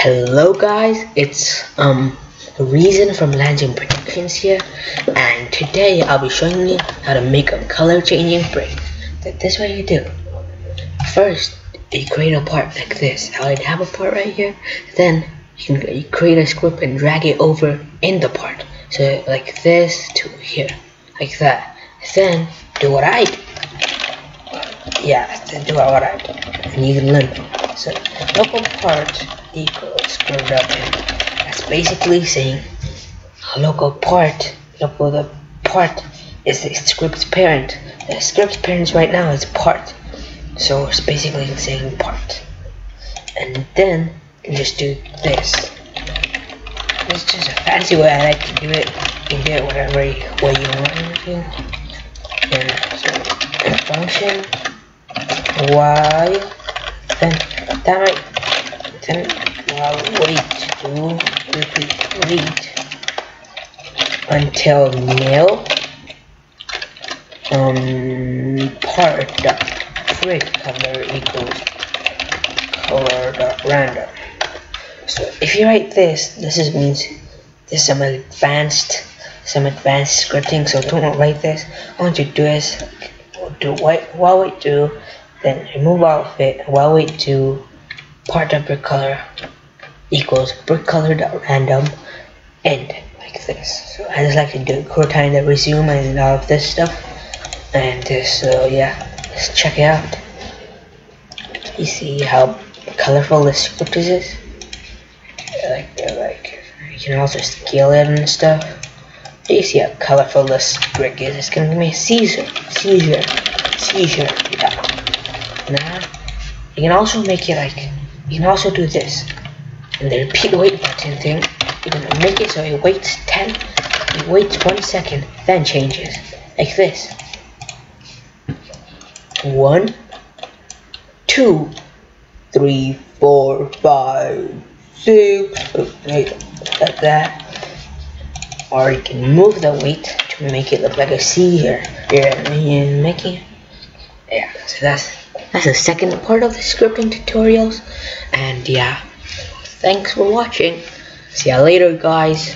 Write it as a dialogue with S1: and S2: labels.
S1: Hello guys, it's um Reason from Lansing Productions here and today I'll be showing you how to make a color changing brick. This is what you do. First, you create a part like this. I already have a part right here. Then you can you create a script and drag it over in the part. So like this to here, like that. Then do what I do. Yeah, then do what I do, and you can learn. So local part equals. That's basically saying local part, local part is the script's parent. The script's parent right now is part. So it's basically saying part. And then you just do this. Is just a fancy way I like to do it. You can do it whatever way you want to. And so function y then that might then wait to repeat wait until nil um part dot brick color equals color dot random. So if you write this, this is means this is some advanced some advanced scripting. So don't write this. All you do is do white while wait do then remove out of it while wait do part of your color equals brick color dot random end like this. So I just like to do time the resume and all of this stuff. And this, so yeah, let's check it out. You see how colorful this script is? Like, uh, like, you can also scale it and stuff. You see how colorful this brick is? It's gonna give me a seizure, seizure, seizure. Yeah. Now, you can also make it like, you can also do this and the repeat wait button thing, you're gonna make it so it waits 10, it waits 1 second, then changes. Like this. One, two, three, four, five, six, oh, eight, like that. Or you can move the weight to make it look like a C here. Yeah, and making yeah, so that's that's the second part of the scripting tutorials and yeah Thanks for watching. See ya later, guys.